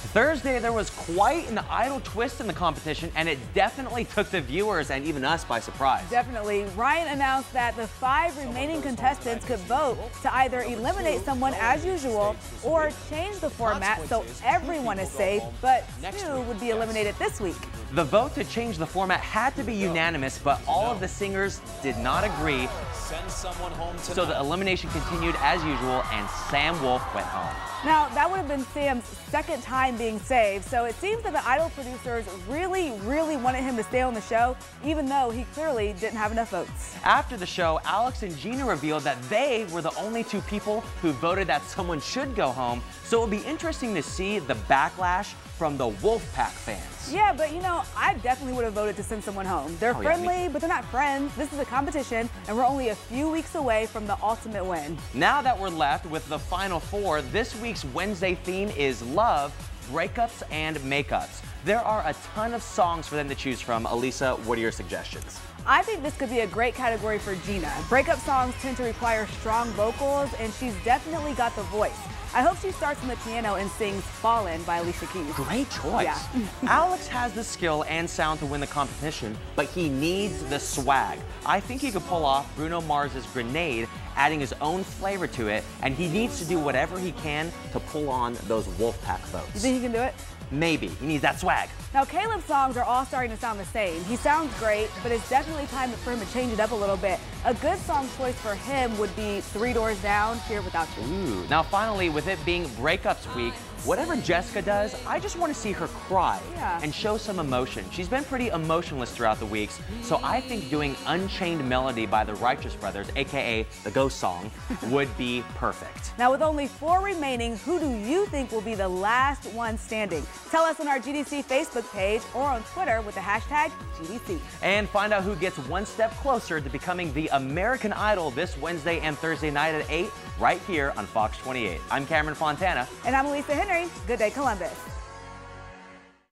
Thursday, there was quite an Idol twist in the competition, and it definitely took the viewers and even us by surprise. Definitely. Ryan announced that the five remaining contestants could vote to either eliminate someone as usual or change the format so everyone is safe, but two would be eliminated this week. The vote to change the format had to be unanimous, but all of the singers did not agree. So the elimination continued as usual, and Sam Woolf went home. Now, that would have been Sam's second time being saved, so it seems that the Idol producers really, really wanted him to stay on the show, even though he clearly didn't have enough votes. After the show, Alex and Gina revealed that they were the only two people who voted that someone should go home, so it will be interesting to see the backlash from the Wolfpack fans. Yeah, but you know, I definitely would have voted to send someone home. They're oh, friendly, yeah, but they're not friends. This is a competition, and we're only a few weeks away from the ultimate win. Now that we're left with the final four, this week's Wednesday theme is love, breakups, and makeups. There are a ton of songs for them to choose from. Elisa, what are your suggestions? I think this could be a great category for Gina. Breakup songs tend to require strong vocals, and she's definitely got the voice. I hope she starts on the piano and sings Fallen by Alicia Keys. Great choice. Yeah. Alex has the skill and sound to win the competition, but he needs the swag. I think he could pull off Bruno Mars's Grenade, adding his own flavor to it, and he needs to do whatever he can to pull on those Wolfpack votes. You think he can do it? Maybe. He needs that swag. Now, Caleb's songs are all starting to sound the same. He sounds great, but it's definitely time for him to change it up a little bit. A good song choice for him would be Three Doors Down, Here Without You. Ooh. Now, finally, with it being breakups week, whatever Jessica does, I just want to see her cry yeah. and show some emotion. She's been pretty emotionless throughout the weeks, so I think doing Unchained Melody by the Righteous Brothers, aka the Ghost Song, would be perfect. Now, with only four remaining, who do you think will be the last one standing? Tell us on our GDC Facebook page or on Twitter with the hashtag GDC. And find out who gets one step closer to becoming the American Idol this Wednesday and Thursday night at 8, right here on Fox 28. I'm Cameron Fontana. And I'm Elisa Henry. Good day, Columbus.